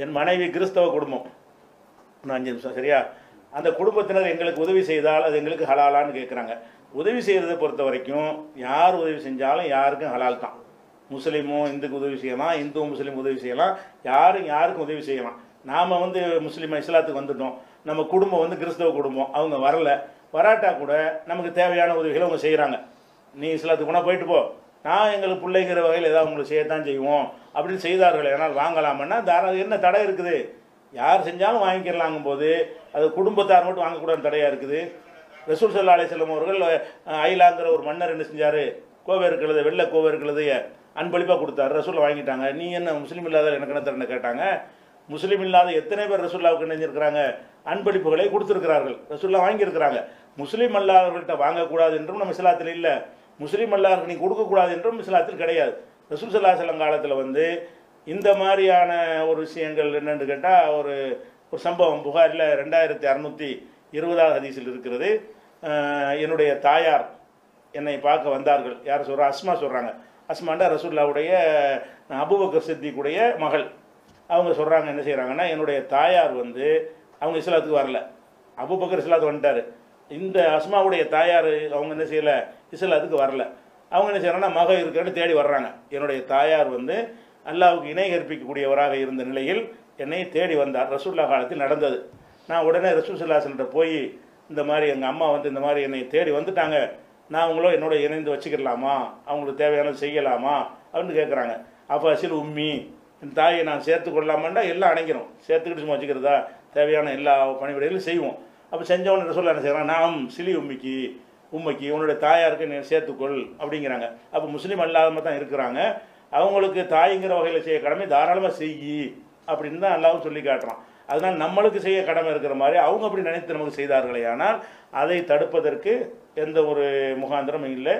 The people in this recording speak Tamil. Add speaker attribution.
Speaker 1: என் மனைவி கிறிஸ்தவ குடும்பம். இன்னும் அஞ்சு நிமிஷம் சரியா? அந்த குடும்பத்தினர் எங்களுக்கு உதவி செய்தால் அது எங்களுக்கு ஹலாலான்னு கேட்குறாங்க உதவி செய்கிறத பொறுத்த வரைக்கும் யார் உதவி செஞ்சாலும் யாருக்கும் ஹலால் தான். முஸ்லீமும் இந்துக்கு உதவி செய்யலாம் இந்து முஸ்லீம் உதவி செய்யலாம் யாரும் யாருக்கும் உதவி செய்யலாம். நாம் வந்து முஸ்லீம் இஸ்லாத்துக்கு வந்துட்டோம். நம்ம குடும்பம் வந்து கிறிஸ்தவ குடும்பம். அவங்க வரல. வராட்டா கூட நமக்கு தேவையான உதவிகளை அவங்க செய்கிறாங்க நீ இஸ்லாத்துக்கு கூட போயிட்டு போ. நான் எங்களுக்கு பிள்ளைங்கிற வகையில் ஏதாவது உங்களுக்கு செய்யத்தான் செய்வோம் அப்படின்னு செய்தார்கள். ஏன்னால் வாங்கலாமன்னா தாரா என்ன தடை இருக்குது? யார் செஞ்சாலும் வாங்கிக்கிறலாங்கும் போது அது குடும்பத்தார் மட்டும் வாங்கக்கூடாது தடையாக இருக்குது? ரசூல் சல்லா அலிஸ்லாம் அவர்கள் அஹ், ஐலாங்கிற ஒரு மன்னர் என்ன செஞ்சார்? கோவை இருக்கிறது வெள்ளை கோவை இருக்கிறது அன்பளிப்பாக கொடுத்தாரு. ரசூலை வாங்கிட்டாங்க. நீ என்ன முஸ்லீம் இல்லாத எனக்கு என்ன தரேன்னு கேட்டாங்க? முஸ்லீம் இல்லாத எத்தனை பேர் ரசூல்லாவுக்கு இணைஞ்சிருக்கிறாங்க? அன்பளிப்புகளை கொடுத்துருக்கிறார்கள். ரசூல்லா வாங்கியிருக்கிறாங்க. முஸ்லீம் அல்லாதவர்கள்ட்ட வாங்கக்கூடாது என்றும் நம்ம இஸ்லாத்தில் இல்லை. முஸ்லீம் அல்லாருக்கு நீ கொடுக்கக்கூடாது என்றும் இஸ்லாத்தில் கிடையாது. ரசூல் சல்லா செல்லம் காலத்தில் வந்து இந்த மாதிரியான ஒரு விஷயங்கள் என்னென்னு கேட்டால் ஒரு ஒரு சம்பவம் புகாரில் ரெண்டாயிரத்தி அறநூற்றி இருபதாவது ஹதீஸில் இருக்கிறது. என்னுடைய தாயார் என்னை பார்க்க வந்தார்கள். யார் சொல்கிறா அஸ்மா சொல்கிறாங்க அஸ்மாண்டா ரசூல்லாவுடைய அபுபக்கர் சித்திக்குடைய மகள். அவங்க சொல்கிறாங்க என்ன செய்கிறாங்கன்னா என்னுடைய தாயார் வந்து அவங்க இஸ்லாத்துக்கு வரல. அபுபக்கர் இஸ்லாத்துக்கு வந்துட்டார். இந்த அஸ்மாவுடைய தாயார் அவங்க என்ன செய்யலை? இஸ்லாத்துக்கு வரல. அவங்க என்ன செய்யறாங்கன்னா மக இருக்கிறன்னு தேடி வர்றாங்க. என்னுடைய தாயார் வந்து அல்லாவுக்கு இணை கற்பிக்கக்கூடியவராக இருந்த நிலையில் என்னை தேடி வந்தார். ரசூல்லா காலத்தில் நடந்தது. நான் உடனே ரசூல் போய் இந்த மாதிரி எங்கள் அம்மா வந்து இந்த மாதிரி என்னை தேடி வந்துட்டாங்க. நான் அவங்களோ என்னோட இணைந்து வச்சுக்கலாமா? அவங்களுக்கு தேவையானது செய்யலாமா? அப்படின்னு கேட்குறாங்க அப்போ அசில் உம்மி என் தாயை நான் சேர்த்து கொள்ளலாமாண்டா? எல்லாம் அடங்கிடும் சேர்த்துக்கிட்டு சும்மா வச்சுக்கிறதா? தேவையான எல்லா பணிவிடைகளும் செய்வோம். அப்போ செஞ்சவன சொல்ல என்ன செய்கிறான் நாம் சிலி உம்மிக்கு உம்மைக்கு உன்னுடைய தாயாருக்கு நீ சேர்த்துக்கொள் அப்படிங்கிறாங்க. அப்போ முஸ்லீம் அல்லாதம தான் இருக்கிறாங்க. அவங்களுக்கு தாய்ங்கிற வகையில் செய்ய கடமை தாராளமாக செய்யி அப்படின்னு தான் அல்லாவும் சொல்லி காட்டுறான். அதனால் நம்மளுக்கு செய்ய கடமை இருக்கிற மாதிரி அவங்க அப்படி நினைத்து நமக்கு செய்தார்களே ஆனால் அதை தடுப்பதற்கு எந்த ஒரு முகாந்திரமும் இல்லை.